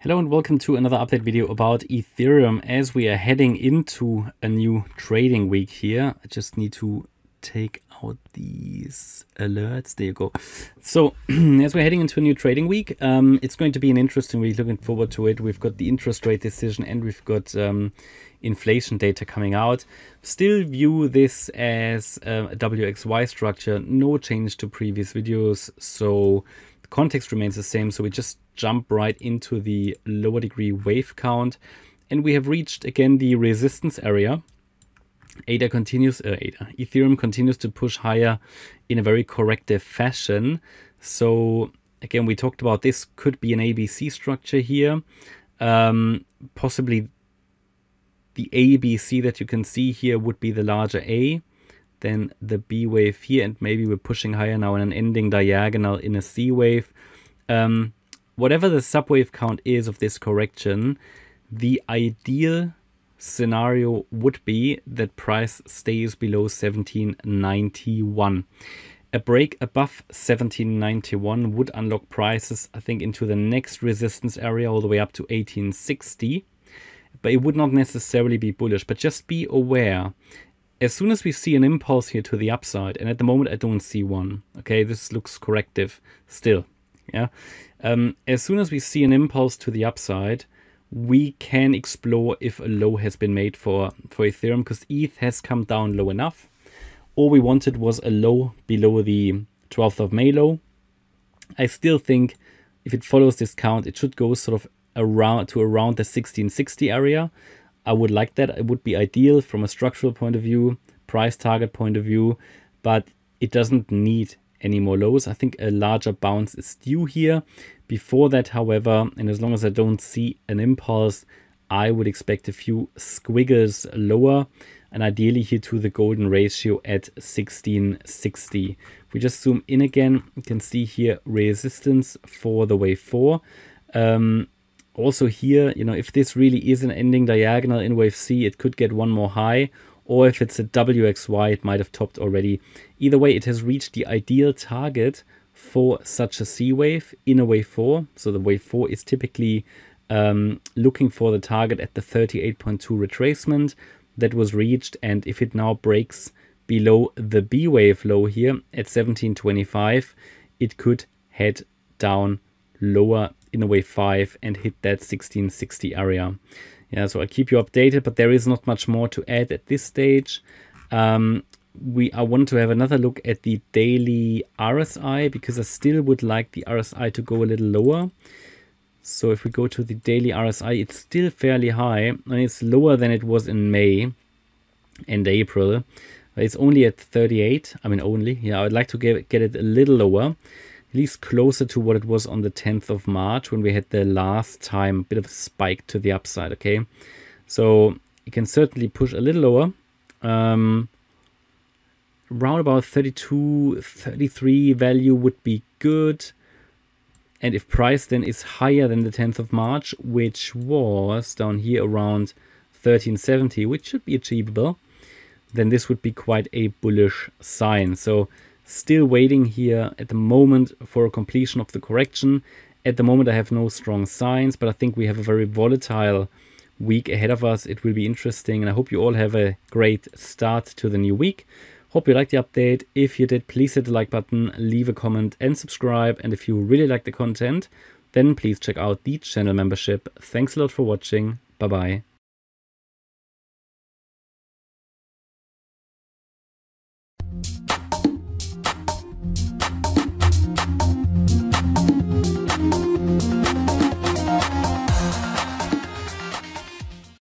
Hello and welcome to another update video about Ethereum as we are heading into a new trading week here. I just need to take out these alerts. There you go. So as we're heading into a new trading week, um, it's going to be an interesting week. Looking forward to it. We've got the interest rate decision and we've got um, inflation data coming out. Still view this as a WXY structure. No change to previous videos. So context remains the same. So we just jump right into the lower degree wave count. And we have reached again the resistance area. ADA continues, uh, ADA, Ethereum continues to push higher in a very corrective fashion. So again, we talked about this could be an ABC structure here. Um, possibly the ABC that you can see here would be the larger A, then the B wave here, and maybe we're pushing higher now in an ending diagonal in a C wave. Um, whatever the subwave count is of this correction, the ideal scenario would be that price stays below 1791. A break above 1791 would unlock prices, I think, into the next resistance area all the way up to 1860. But it would not necessarily be bullish. But just be aware, as soon as we see an impulse here to the upside, and at the moment I don't see one, okay, this looks corrective still, yeah. Um, as soon as we see an impulse to the upside, we can explore if a low has been made for, for Ethereum because ETH has come down low enough. All we wanted was a low below the 12th of May low. I still think if it follows this count, it should go sort of around to around the 1660 area. I would like that. It would be ideal from a structural point of view, price target point of view, but it doesn't need any more lows. I think a larger bounce is due here. Before that, however, and as long as I don't see an impulse, I would expect a few squiggles lower and ideally here to the golden ratio at 1660. If we just zoom in again, you can see here resistance for the wave 4. Um, also here, you know, if this really is an ending diagonal in wave C, it could get one more high or if it's a WXY, it might have topped already. Either way, it has reached the ideal target for such a C wave in a wave 4. So the wave 4 is typically um, looking for the target at the 38.2 retracement that was reached. And if it now breaks below the B wave low here at 1725, it could head down lower in a wave 5 and hit that 1660 area. Yeah, so I'll keep you updated, but there is not much more to add at this stage. Um, we I want to have another look at the daily RSI because I still would like the RSI to go a little lower. So if we go to the daily RSI, it's still fairly high and it's lower than it was in May and April. It's only at 38. I mean, only. Yeah, I'd like to get, get it a little lower least closer to what it was on the 10th of March when we had the last time a bit of a spike to the upside, okay? So you can certainly push a little lower. Um, around about 32, 33 value would be good. And if price then is higher than the 10th of March, which was down here around 1370, which should be achievable, then this would be quite a bullish sign. So Still waiting here at the moment for a completion of the correction. At the moment I have no strong signs, but I think we have a very volatile week ahead of us. It will be interesting and I hope you all have a great start to the new week. Hope you liked the update. If you did, please hit the like button, leave a comment and subscribe. And if you really like the content, then please check out the channel membership. Thanks a lot for watching. Bye bye.